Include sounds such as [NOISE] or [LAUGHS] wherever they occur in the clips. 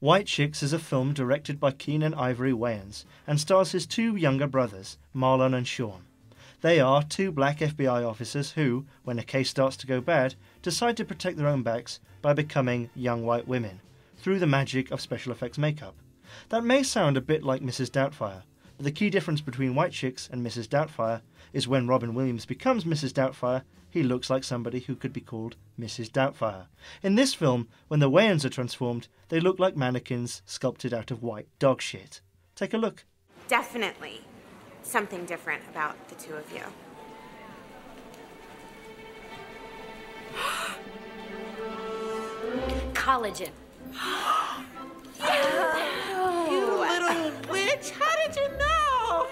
White Chicks is a film directed by Keenan Ivory Wayans and stars his two younger brothers, Marlon and Shawn. They are two black FBI officers who, when a case starts to go bad, decide to protect their own backs by becoming young white women through the magic of special effects makeup. That may sound a bit like Mrs. Doubtfire, but the key difference between White Chicks and Mrs. Doubtfire is when Robin Williams becomes Mrs. Doubtfire, he looks like somebody who could be called Mrs. Doubtfire. In this film, when the Wayans are transformed, they look like mannequins sculpted out of white dog shit. Take a look. Definitely something different about the two of you. [GASPS] Collagen. [GASPS] You little witch, how did you know?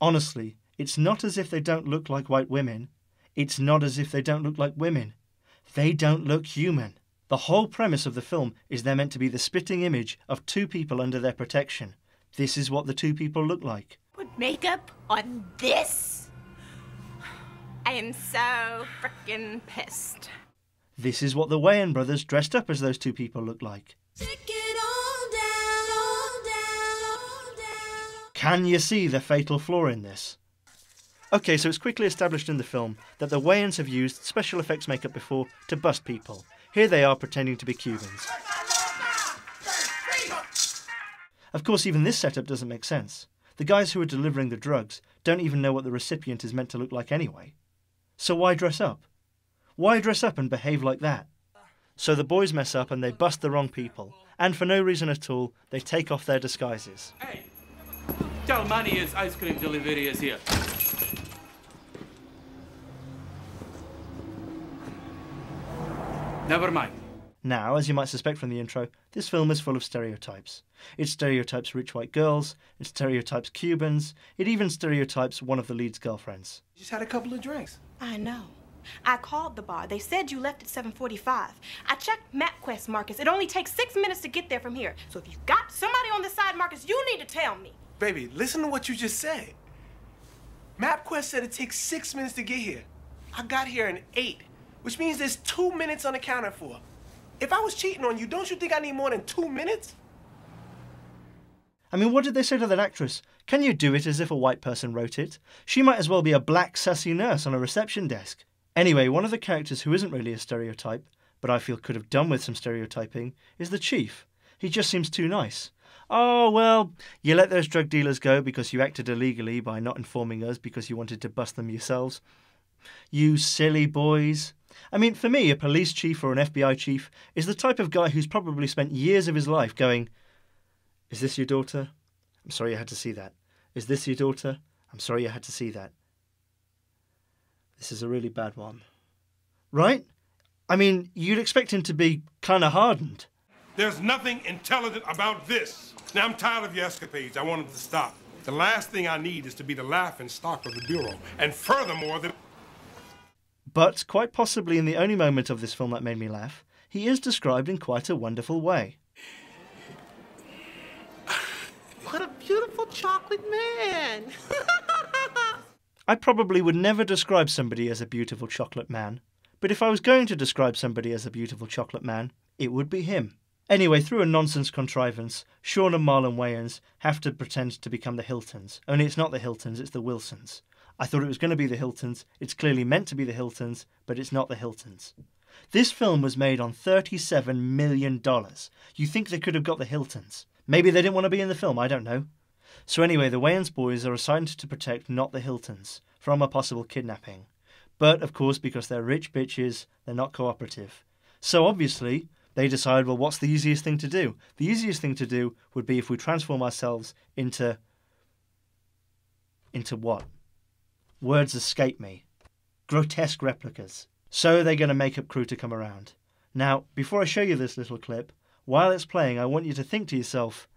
Honestly, it's not as if they don't look like white women. It's not as if they don't look like women. They don't look human. The whole premise of the film is they're meant to be the spitting image of two people under their protection. This is what the two people look like. Put makeup on this? I am so freaking pissed. This is what the Wayan brothers dressed up as those two people look like. Can you see the fatal flaw in this? Okay, so it's quickly established in the film that the Wayans have used special effects makeup before to bust people. Here they are pretending to be Cubans. Of course, even this setup doesn't make sense. The guys who are delivering the drugs don't even know what the recipient is meant to look like anyway. So why dress up? Why dress up and behave like that? So the boys mess up and they bust the wrong people, and for no reason at all, they take off their disguises. Hey, tell Manny ice cream delivery is here. Never mind. Now, as you might suspect from the intro, this film is full of stereotypes. It stereotypes rich white girls, it stereotypes Cubans, it even stereotypes one of the lead's girlfriends. Just had a couple of drinks. I know. I called the bar. They said you left at 7:45. I checked MapQuest, Marcus. It only takes six minutes to get there from here. So if you've got somebody on the side, Marcus, you need to tell me. Baby, listen to what you just said. MapQuest said it takes six minutes to get here. I got here in eight, which means there's two minutes unaccounted for. If I was cheating on you, don't you think I need more than two minutes? I mean, what did they say to that actress? Can you do it as if a white person wrote it? She might as well be a black sassy nurse on a reception desk. Anyway, one of the characters who isn't really a stereotype, but I feel could have done with some stereotyping, is the chief. He just seems too nice. Oh, well, you let those drug dealers go because you acted illegally by not informing us because you wanted to bust them yourselves. You silly boys. I mean, for me, a police chief or an FBI chief is the type of guy who's probably spent years of his life going, Is this your daughter? I'm sorry you had to see that. Is this your daughter? I'm sorry you had to see that. This is a really bad one. Right? I mean, you'd expect him to be kind of hardened. There's nothing intelligent about this. Now, I'm tired of your escapades. I want them to stop. The last thing I need is to be the laughing stock of the Bureau. And furthermore, the. But, quite possibly in the only moment of this film that made me laugh, he is described in quite a wonderful way. What a beautiful chocolate man. [LAUGHS] I probably would never describe somebody as a beautiful chocolate man, but if I was going to describe somebody as a beautiful chocolate man, it would be him. Anyway, through a nonsense contrivance, Shawn and Marlon Wayans have to pretend to become the Hiltons. Only it's not the Hiltons, it's the Wilsons. I thought it was going to be the Hiltons. It's clearly meant to be the Hiltons, but it's not the Hiltons. This film was made on $37 million. You think they could have got the Hiltons. Maybe they didn't want to be in the film, I don't know. So anyway, the Wayans boys are assigned to protect not the Hiltons from a possible kidnapping. But of course, because they're rich bitches, they're not cooperative. So obviously, they decide, well, what's the easiest thing to do? The easiest thing to do would be if we transform ourselves into. into what? Words escape me. Grotesque replicas. So they're going to make up crew to come around. Now, before I show you this little clip, while it's playing, I want you to think to yourself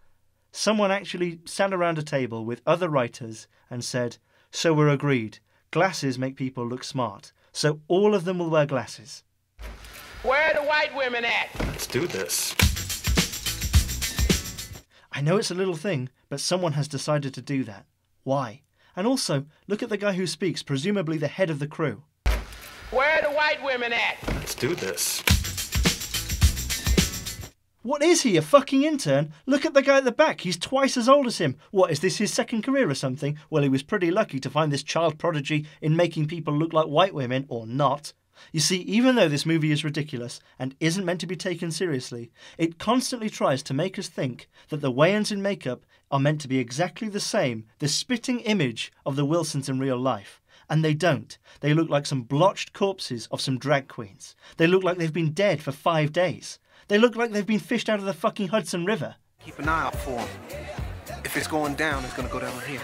someone actually sat around a table with other writers and said, So we're agreed. Glasses make people look smart. So all of them will wear glasses. Where are the white women at? Let's do this. I know it's a little thing, but someone has decided to do that. Why? And also, look at the guy who speaks, presumably the head of the crew. Where are the white women at? Let's do this. What is he, a fucking intern? Look at the guy at the back. He's twice as old as him. What, is this his second career or something? Well, he was pretty lucky to find this child prodigy in making people look like white women, or not. You see, even though this movie is ridiculous and isn't meant to be taken seriously, it constantly tries to make us think that the Wayans in makeup are meant to be exactly the same, the spitting image of the Wilsons in real life. And they don't. They look like some blotched corpses of some drag queens. They look like they've been dead for five days. They look like they've been fished out of the fucking Hudson River. Keep an eye out for them. If it's going down, it's gonna go down here.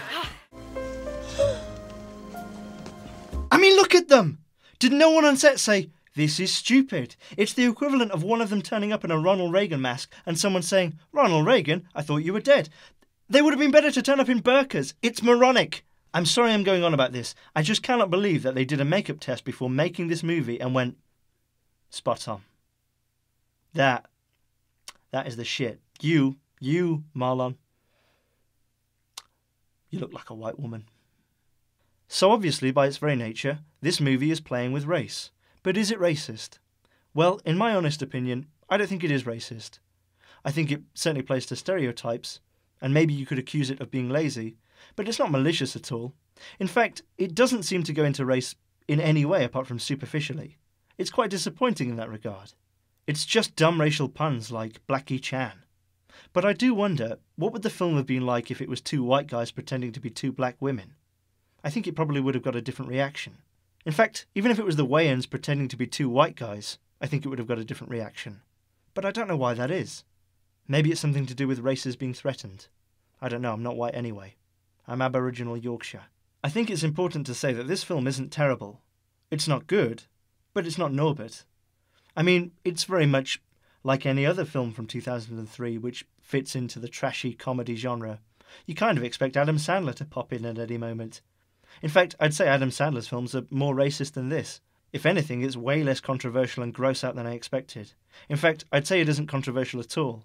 [GASPS] I mean, look at them! Did no one on set say, this is stupid? It's the equivalent of one of them turning up in a Ronald Reagan mask and someone saying, Ronald Reagan, I thought you were dead. They would have been better to turn up in burqas. It's moronic. I'm sorry I'm going on about this. I just cannot believe that they did a makeup test before making this movie and went, spot on. That, that is the shit. You, you, Marlon, you look like a white woman. So, obviously, by its very nature, this movie is playing with race. But is it racist? Well, in my honest opinion, I don't think it is racist. I think it certainly plays to stereotypes, and maybe you could accuse it of being lazy, but it's not malicious at all. In fact, it doesn't seem to go into race in any way apart from superficially. It's quite disappointing in that regard. It's just dumb racial puns like Blackie Chan. But I do wonder, what would the film have been like if it was two white guys pretending to be two black women? I think it probably would have got a different reaction. In fact, even if it was the Wayans pretending to be two white guys, I think it would have got a different reaction. But I don't know why that is. Maybe it's something to do with races being threatened. I don't know, I'm not white anyway. I'm Aboriginal Yorkshire. I think it's important to say that this film isn't terrible. It's not good, but it's not Norbit. I mean, it's very much like any other film from 2003 which fits into the trashy comedy genre. You kind of expect Adam Sandler to pop in at any moment. In fact, I'd say Adam Sandler's films are more racist than this. If anything, it's way less controversial and gross out than I expected. In fact, I'd say it isn't controversial at all.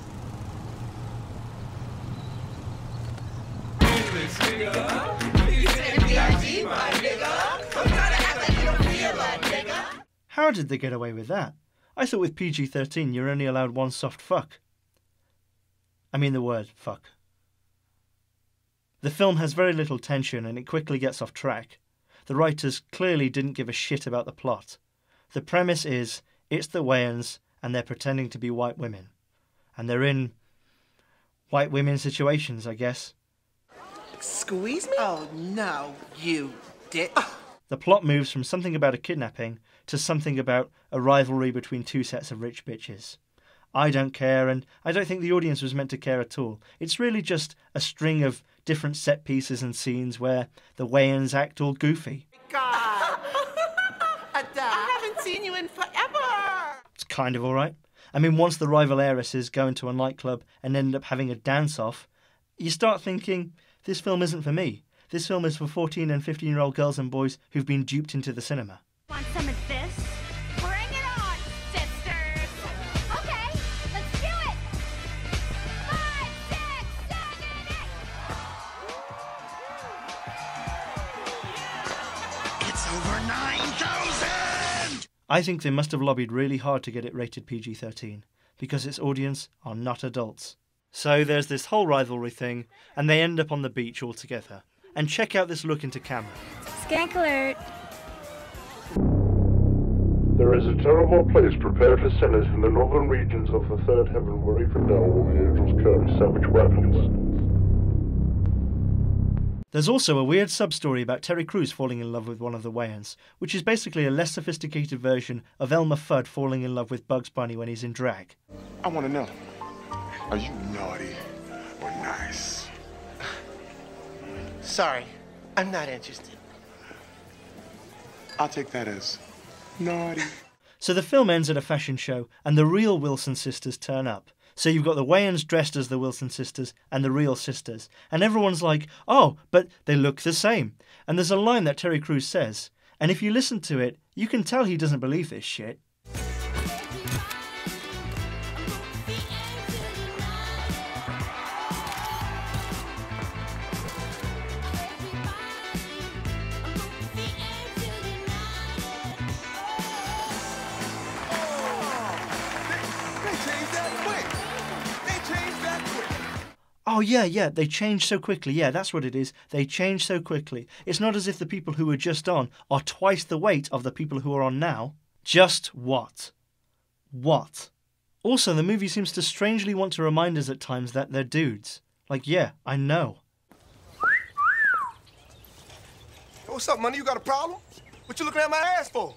How did they get away with that? I thought with PG 13 you're only allowed one soft fuck. I mean the word fuck. The film has very little tension and it quickly gets off track. The writers clearly didn't give a shit about the plot. The premise is it's the Wayans and they're pretending to be white women. And they're in white women situations, I guess. Squeeze me? Oh, no, you did. Ah. The plot moves from something about a kidnapping to something about a rivalry between two sets of rich bitches. I don't care, and I don't think the audience was meant to care at all. It's really just a string of different set pieces and scenes where the Wayans act all goofy. Oh, God. [LAUGHS] I haven't seen you in forever. It's kind of alright. I mean, once the rival heiresses go into a nightclub and end up having a dance off, you start thinking, this film isn't for me. This film is for 14 and 15 year old girls and boys who've been duped into the cinema. Want some of this? Bring it on, sisters! Okay, let's do it! Five, six, seven, eight! It's over 9,000! I think they must have lobbied really hard to get it rated PG 13 because its audience are not adults. So there's this whole rivalry thing, and they end up on the beach all together. And check out this look into camera. Skank alert! There is a terrible place prepared for sinners in the northern regions of the third heaven where even now all the angels carry savage weapons. There's also a weird sub story about Terry Crews falling in love with one of the Wayans, which is basically a less sophisticated version of Elmer Fudd falling in love with Bugs Bunny when he's in drag. I want to know, are you naughty or nice? Sorry, I'm not interested. I'll take that as naughty. [LAUGHS] So the film ends at a fashion show, and the real Wilson sisters turn up. So you've got the Wayans dressed as the Wilson sisters and the real sisters, and everyone's like, oh, but they look the same. And there's a line that Terry Crews says, and if you listen to it, you can tell he doesn't believe this shit. Changed that quick. They changed that quick. Oh, yeah, yeah, they change so quickly. Yeah, that's what it is. They change so quickly. It's not as if the people who were just on are twice the weight of the people who are on now. Just what? What? Also, the movie seems to strangely want to remind us at times that they're dudes. Like, yeah, I know. Yo, what's up, money? You got a problem? What you looking at my ass for?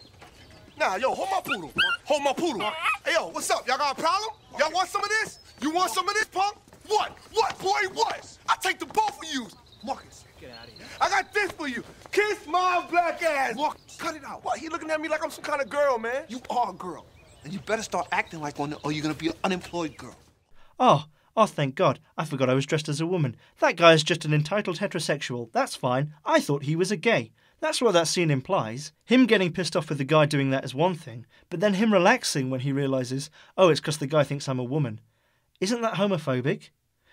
Nah, yo, hold my poodle. Hold my poodle. Yo, what's up? Y'all got a problem? Y'all want some of this? You want some of this, punk? What? What, boy? What? I take the both of you. Marcus. Get out of here. I got this for you. Kiss my black ass. Mark, cut it out. What? He looking at me like I'm some kind of girl, man. You are a girl. And you better start acting like one or you're gonna be an unemployed girl. Oh, oh, thank God. I forgot I was dressed as a woman. That guy is just an entitled heterosexual. That's fine. I thought he was a gay. That's what that scene implies. Him getting pissed off with the guy doing that is one thing, but then him relaxing when he realizes, oh, it's because the guy thinks I'm a woman. Isn't that homophobic?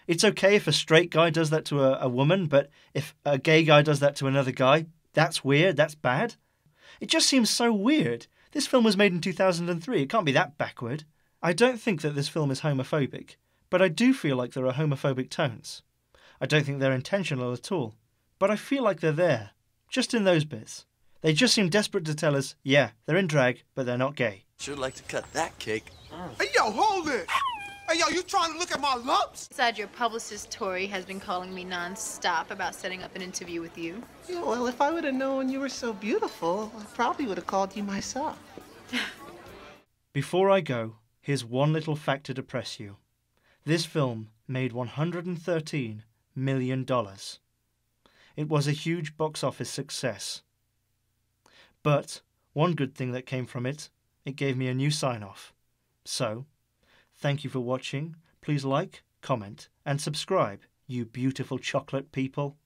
It's okay if a straight guy does that to a, a woman, but if a gay guy does that to another guy, that's weird, that's bad. It just seems so weird. This film was made in 2003, it can't be that backward. I don't think that this film is homophobic, but I do feel like there are homophobic tones. I don't think they're intentional at all, but I feel like they're there, just in those bits. They just seem desperate to tell us, yeah, they're in drag, but they're not gay. Sure like to cut that cake. Hey, yo, hold it. Hey, yo, you trying to look at my lumps? Besides, your publicist, Tori, has been calling me non-stop about setting up an interview with you. Yeah, well, if I would have known you were so beautiful, I probably would have called you myself. [LAUGHS] Before I go, here's one little fact to depress you. This film made $113 million. It was a huge box office success. But one good thing that came from it, it gave me a new sign off. So, thank you for watching. Please like, comment, and subscribe, you beautiful chocolate people.